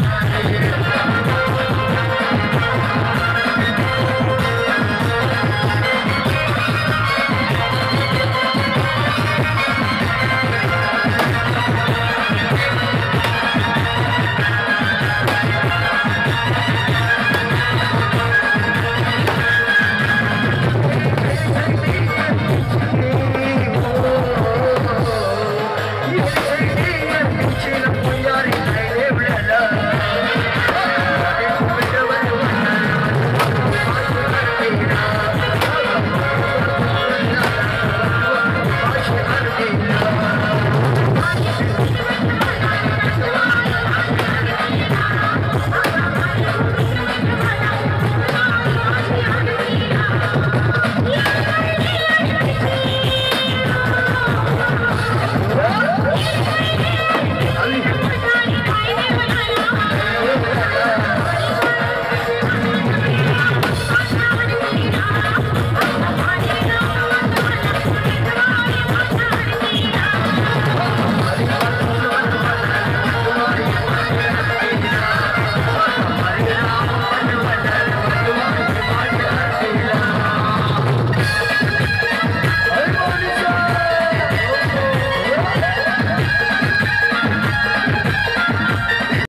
Yeah.